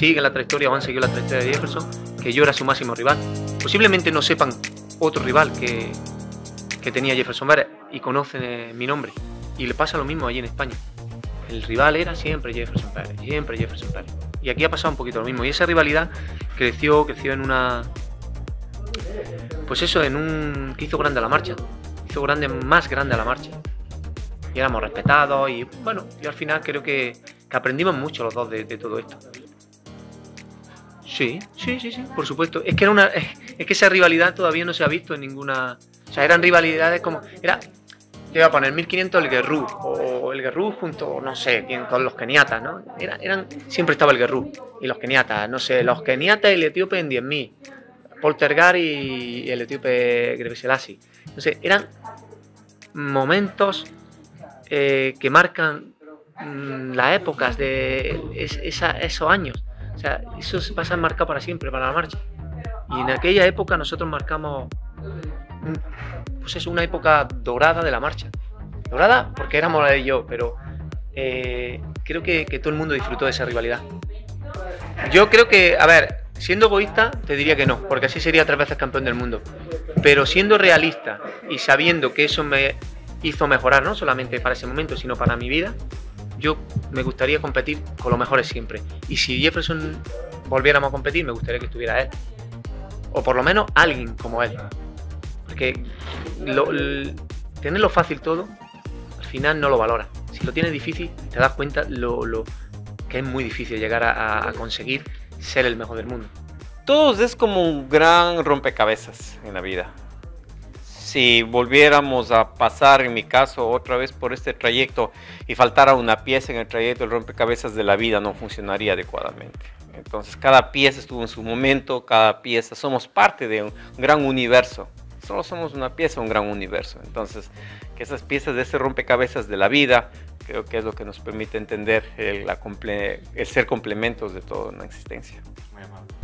siguen la trayectoria o han seguido la trayectoria de Jefferson, que yo era su máximo rival. Posiblemente no sepan otro rival que, que tenía Jefferson Pérez y conocen eh, mi nombre. Y le pasa lo mismo allí en España. El rival era siempre Jefferson Pérez, siempre Jefferson Pérez. Y aquí ha pasado un poquito lo mismo. Y esa rivalidad creció, creció en una. Pues eso, en un. que hizo grande a la marcha. Hizo grande, más grande a la marcha. Y éramos respetados. Y bueno, yo al final creo que, aprendimos mucho los dos de todo esto. Sí, sí, sí, sí, por supuesto. Es que era una. Es que esa rivalidad todavía no se ha visto en ninguna. O sea, eran rivalidades como. Era. Te iba a poner 1500 el Guerrú, o el Guerrú junto, no sé, quién, con los keniatas, ¿no? Era, eran, siempre estaba el Guerrú y los keniatas, no sé, los keniatas y el etíope en 10.000, Poltergar y el etíope Greve Selassie. Entonces, eran momentos eh, que marcan mm, las épocas de es- esa- esos años. O sea, eso se pasa marcado para siempre, para la marcha. Y en aquella época nosotros marcamos pues es una época dorada de la marcha. Dorada porque éramos él y yo, pero eh, creo que, que todo el mundo disfrutó de esa rivalidad. Yo creo que, a ver, siendo egoísta, te diría que no, porque así sería tres veces campeón del mundo. Pero siendo realista y sabiendo que eso me hizo mejorar, no solamente para ese momento, sino para mi vida, yo me gustaría competir con los mejores siempre. Y si Jefferson volviéramos a competir, me gustaría que estuviera él. O por lo menos alguien como él. Porque lo- l- tenerlo fácil todo, al final no lo valora. Si lo tienes difícil, te das cuenta lo, lo que es muy difícil llegar a- a conseguir ser el mejor del mundo. Todos es como un gran rompecabezas en la vida. Si volviéramos a pasar, en mi caso, otra vez por este trayecto y faltara una pieza en el trayecto, el rompecabezas de la vida no funcionaría adecuadamente. Entonces, cada pieza estuvo en su momento, cada pieza, somos parte de un gran universo. Solo somos una pieza, un gran universo. Entonces, que esas piezas de ese rompecabezas de la vida, creo que es lo que nos permite entender el, el ser complementos de toda una existencia. Muy amable.